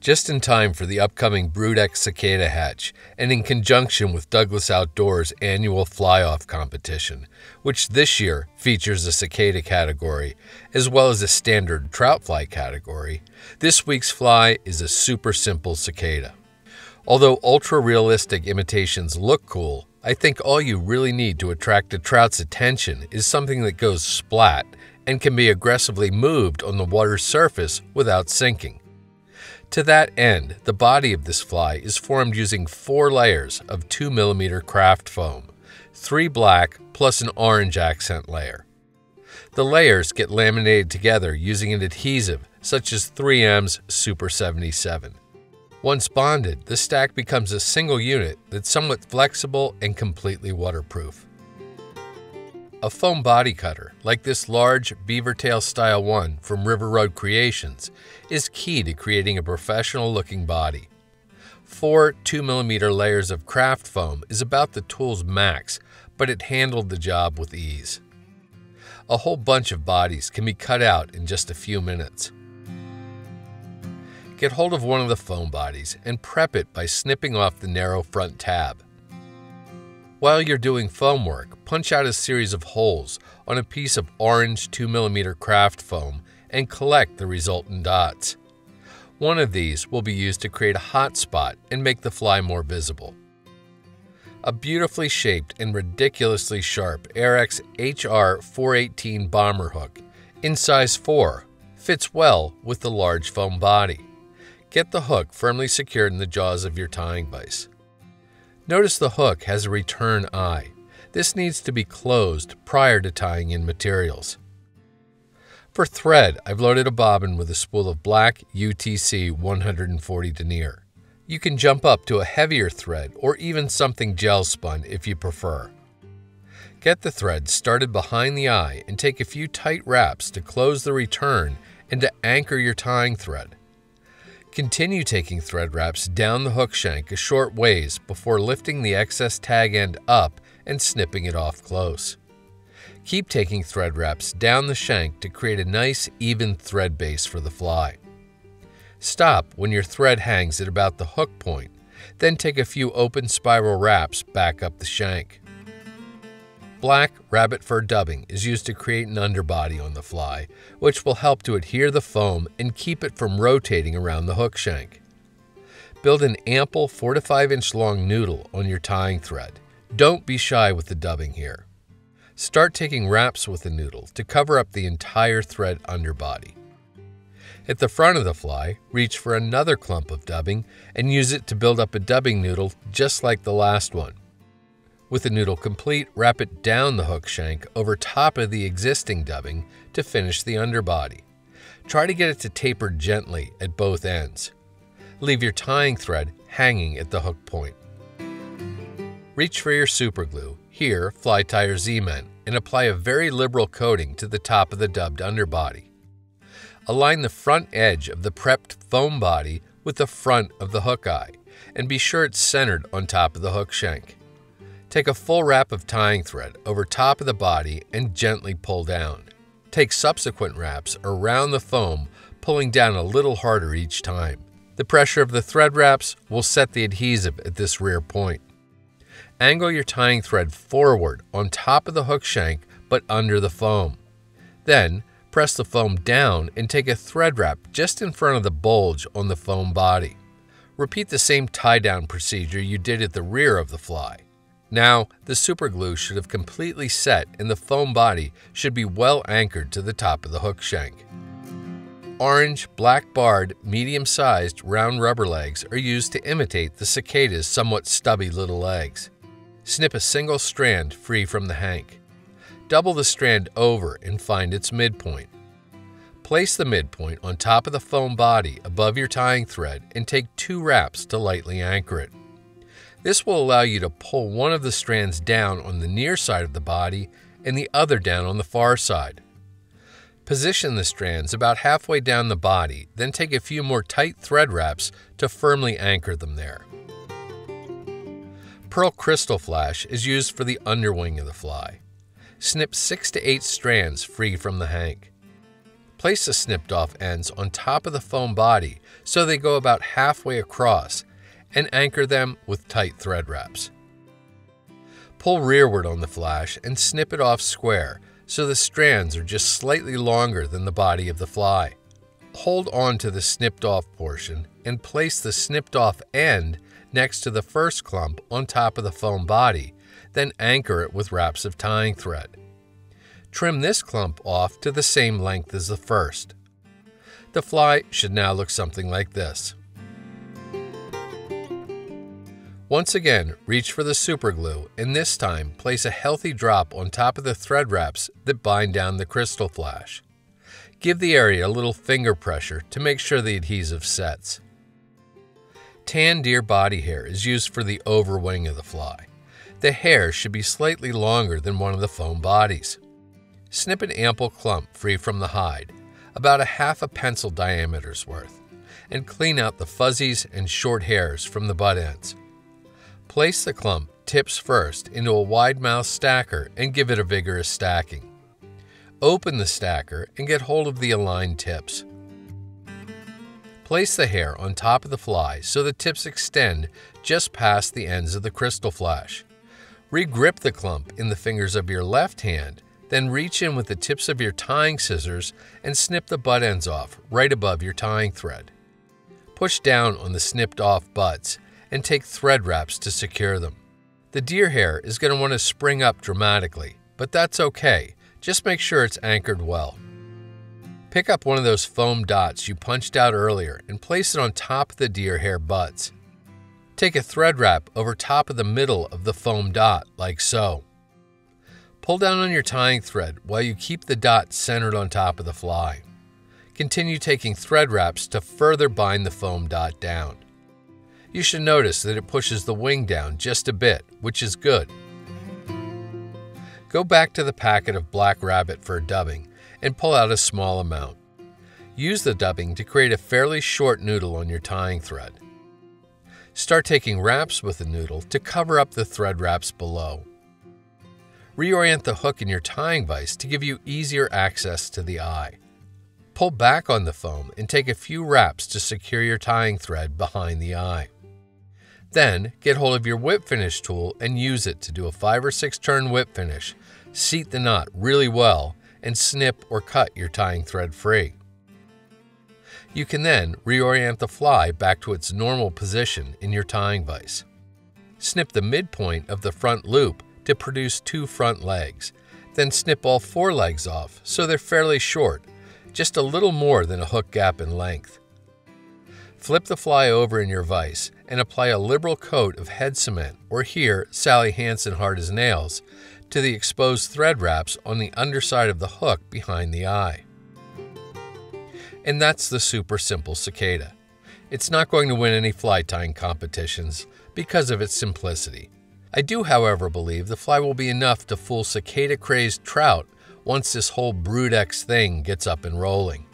Just in time for the upcoming Brood X cicada hatch, and in conjunction with Douglas Outdoors' annual fly off competition, which this year features a cicada category as well as a standard trout fly category, this week's fly is a super simple cicada. Although ultra realistic imitations look cool, I think all you really need to attract a trout's attention is something that goes splat and can be aggressively moved on the water's surface without sinking. To that end, the body of this fly is formed using four layers of 2mm craft foam, three black plus an orange accent layer. The layers get laminated together using an adhesive such as 3M's Super 77. Once bonded, the stack becomes a single unit that's somewhat flexible and completely waterproof. A foam body cutter, like this large beaver tail style one from River Road Creations, is key to creating a professional looking body. Four 2mm layers of craft foam is about the tool's max, but it handled the job with ease. A whole bunch of bodies can be cut out in just a few minutes. Get hold of one of the foam bodies and prep it by snipping off the narrow front tab. While you're doing foam work, punch out a series of holes on a piece of orange 2mm craft foam and collect the resultant dots. One of these will be used to create a hot spot and make the fly more visible. A beautifully shaped and ridiculously sharp Ahrex HR 418 bomber hook in size 4 fits well with the large foam body. Get the hook firmly secured in the jaws of your tying vise. Notice the hook has a return eye. This needs to be closed prior to tying in materials. For thread, I've loaded a bobbin with a spool of black UTC 140 denier. You can jump up to a heavier thread or even something gel spun if you prefer. Get the thread started behind the eye and take a few tight wraps to close the return and to anchor your tying thread. Continue taking thread wraps down the hook shank a short ways before lifting the excess tag end up and snipping it off close. Keep taking thread wraps down the shank to create a nice even thread base for the fly. Stop when your thread hangs at about the hook point, then take a few open spiral wraps back up the shank. Black rabbit fur dubbing is used to create an underbody on the fly, which will help to adhere the foam and keep it from rotating around the hook shank. Build an ample 4 to 5 inch long noodle on your tying thread. Don't be shy with the dubbing here. Start taking wraps with the noodle to cover up the entire thread underbody. At the front of the fly, reach for another clump of dubbing and use it to build up a dubbing noodle just like the last one. With the noodle complete, wrap it down the hook shank over top of the existing dubbing to finish the underbody. Try to get it to taper gently at both ends. Leave your tying thread hanging at the hook point. Reach for your superglue, here Fly Tyer Z-Ment, and apply a very liberal coating to the top of the dubbed underbody. Align the front edge of the prepped foam body with the front of the hook eye, and be sure it's centered on top of the hook shank. Take a full wrap of tying thread over top of the body and gently pull down. Take subsequent wraps around the foam, pulling down a little harder each time. The pressure of the thread wraps will set the adhesive at this rear point. Angle your tying thread forward on top of the hook shank but under the foam. Then, press the foam down and take a thread wrap just in front of the bulge on the foam body. Repeat the same tie down procedure you did at the rear of the fly. Now, the superglue should have completely set and the foam body should be well anchored to the top of the hook shank. Orange, black barred, medium sized round rubber legs are used to imitate the cicada's somewhat stubby little legs. Snip a single strand free from the hank. Double the strand over and find its midpoint. Place the midpoint on top of the foam body above your tying thread and take two wraps to lightly anchor it. This will allow you to pull one of the strands down on the near side of the body and the other down on the far side. Position the strands about halfway down the body, then take a few more tight thread wraps to firmly anchor them there. Pearl Krystal Flash is used for the underwing of the fly. Snip 6 to 8 strands free from the hank. Place the snipped off ends on top of the foam body so they go about halfway across and anchor them with tight thread wraps. Pull rearward on the flash and snip it off square so the strands are just slightly longer than the body of the fly. Hold on to the snipped off portion and place the snipped off end next to the first clump on top of the foam body, then anchor it with wraps of tying thread. Trim this clump off to the same length as the first. The fly should now look something like this. Once again, reach for the superglue and this time place a healthy drop on top of the thread wraps that bind down the Krystal Flash. Give the area a little finger pressure to make sure the adhesive sets. Tan deer body hair is used for the overwing of the fly. The hair should be slightly longer than one of the foam bodies. Snip an ample clump free from the hide, about a half a pencil diameter's worth, and clean out the fuzzies and short hairs from the butt ends. Place the clump tips first into a wide mouth stacker and give it a vigorous stacking. Open the stacker and get hold of the aligned tips. Place the hair on top of the fly so the tips extend just past the ends of the Krystal Flash. Regrip the clump in the fingers of your left hand, then reach in with the tips of your tying scissors and snip the butt ends off right above your tying thread. Push down on the snipped off butts and take thread wraps to secure them. The deer hair is going to want to spring up dramatically, but that's okay. Just make sure it's anchored well. Pick up one of those foam dots you punched out earlier and place it on top of the deer hair butts. Take a thread wrap over top of the middle of the foam dot, like so. Pull down on your tying thread while you keep the dot centered on top of the fly. Continue taking thread wraps to further bind the foam dot down. You should notice that it pushes the wing down just a bit, which is good. Go back to the packet of Black Rabbit fur dubbing and pull out a small amount. Use the dubbing to create a fairly short noodle on your tying thread. Start taking wraps with the noodle to cover up the thread wraps below. Reorient the hook in your tying vise to give you easier access to the eye. Pull back on the foam and take a few wraps to secure your tying thread behind the eye. Then, get hold of your whip finish tool and use it to do a 5 or 6 turn whip finish. Seat the knot really well and snip or cut your tying thread free. You can then reorient the fly back to its normal position in your tying vise. Snip the midpoint of the front loop to produce two front legs. Then snip all four legs off so they're fairly short, just a little more than a hook gap in length. Flip the fly over in your vise and apply a liberal coat of head cement, or here, Sally Hansen hard as nails, to the exposed thread wraps on the underside of the hook behind the eye. And that's the super simple cicada. It's not going to win any fly tying competitions because of its simplicity. I do, however, believe the fly will be enough to fool cicada crazed trout once this whole Brood X thing gets up and rolling.